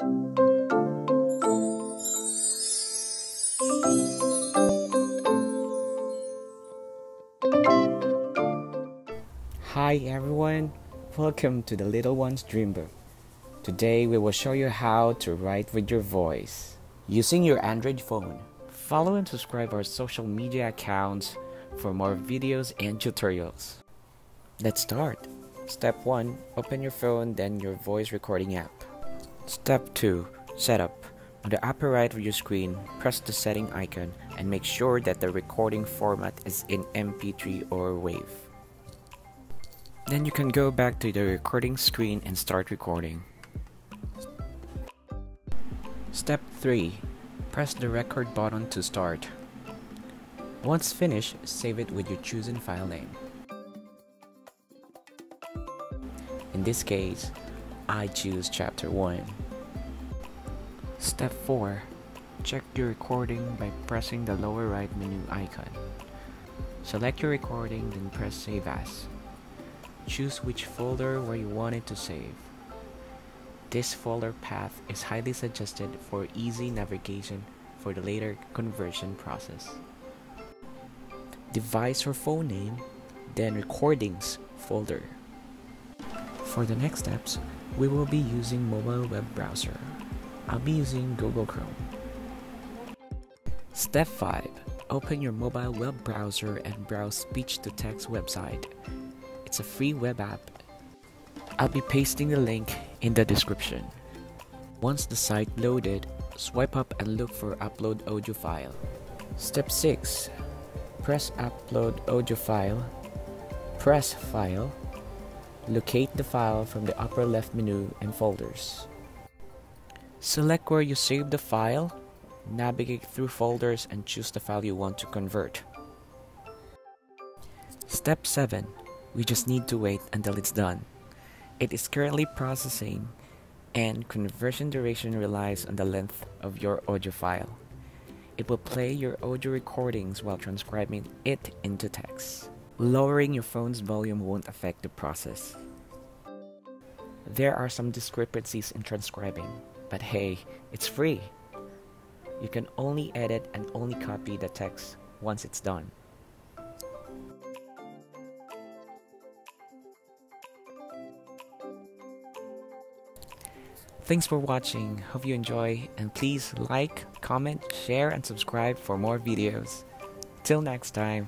Hi everyone, welcome to the Little One's Dreambook. Today we will show you how to write with your voice using your Android phone. Follow and subscribe our social media accounts for more videos and tutorials. Let's start. Step 1 Open your phone, then your voice recording app. Step 2 Setup. On the upper right of your screen, press the setting icon and make sure that the recording format is in MP3 or WAV. Then you can go back to the recording screen and start recording. Step 3. Press the record button to start. Once finished, save it with your chosen file name. In this case, I choose chapter 1. Step 4. Check your recording by pressing the lower right menu icon. Select your recording then press save as. Choose which folder where you want it to save. This folder path is highly suggested for easy navigation for the later conversion process. Device or phone name, then Recordings folder. For the next steps, we will be using mobile web browser. I'll be using Google Chrome. Step 5. Open your mobile web browser and browse speech to text website it's a free web app. I'll be pasting the link in the description. Once the site loaded, swipe up and look for upload audio file. Step 6. Press upload audio file. Press file. Locate the file from the upper left menu and folders. Select where you save the file, navigate through folders and choose the file you want to convert. Step 7 we just need to wait until it's done. It is currently processing, and conversion duration relies on the length of your audio file. It will play your audio recordings while transcribing it into text. Lowering your phone's volume won't affect the process. There are some discrepancies in transcribing, but hey, it's free. You can only edit and only copy the text once it's done. Thanks for watching. Hope you enjoy and please like, comment, share and subscribe for more videos. Till next time.